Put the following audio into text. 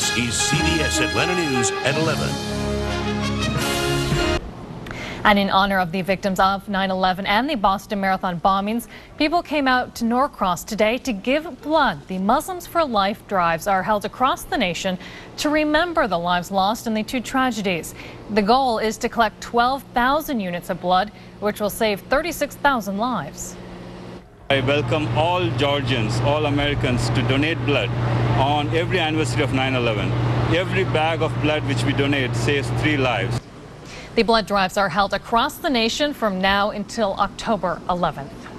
This is CBS Atlanta News at 11. And in honor of the victims of 9-11 and the Boston Marathon bombings, people came out to Norcross today to give blood. The Muslims for Life drives are held across the nation to remember the lives lost in the two tragedies. The goal is to collect 12,000 units of blood, which will save 36,000 lives. I welcome all Georgians, all Americans to donate blood on every anniversary of 9-11. Every bag of blood which we donate saves three lives. The blood drives are held across the nation from now until October 11th.